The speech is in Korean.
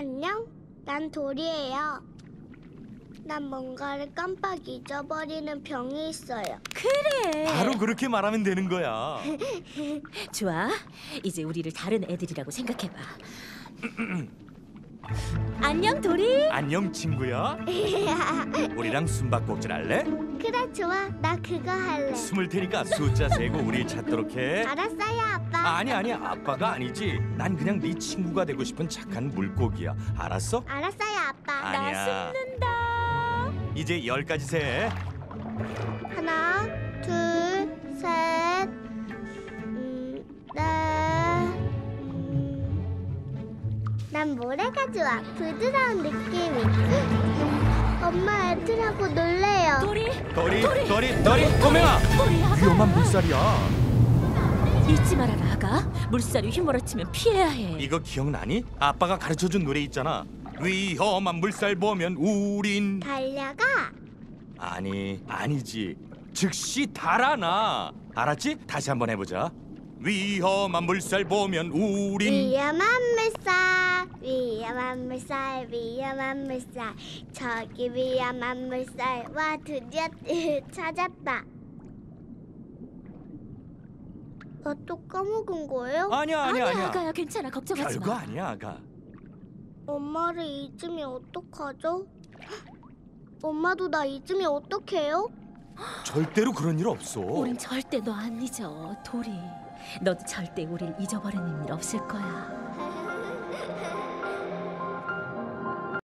안녕? 난 돌이에요. 난 뭔가를 깜빡 잊어버리는 병이 있어요. 그래. 바로 그렇게 말하면 되는 거야. 좋아. 이제 우리를 다른 애들이라고 생각해봐. 안녕 도리. 안녕 친구야. 우리랑 숨바꼭질 할래? 그래 좋아. 나 그거 할래. 숨을 테니까 숫자 세고 우리 찾도록 해. 알았어요 아빠. 아니 아니 아빠가 아니지. 난 그냥 네 친구가 되고 싶은 착한 물고기야. 알았어? 알았어요 아빠. 아니야. 나 숨는다. 이제 열까지 세. 난 모래가 좋아. 부드러운 느낌이. 엄마 애들하고 놀래요. 도리. 도리 도리 도리. 도리 아가. 위험한 물살이야. 잊지 말아라 아가. 물살이 휘몰아치면 피해야 해. 이거 기억나니? 아빠가 가르쳐준 노래 있잖아. 위험한 물살 보면 우린 달려가. 아니 아니지. 즉시 달아나. 알았지? 다시 한번 해보자. 위험한 물살 보면 우린 위험한 물살, 위험한 물살, 위험한 물살. 저기 위험한 물살. 와 드디어 찾았다. 나 또 까먹은 거예요? 아니야 아니야 아니야. 아가야 괜찮아 걱정하지 별거 마. 아니야 아가. 엄마를 잊으면 어떡하죠? 엄마도 나 잊으면 어떡해요? 절대로 그런 일 없어. 우린 절대 너 안 잊어 도리. 너도 절대 우릴 잊어버리는 일 없을 거야.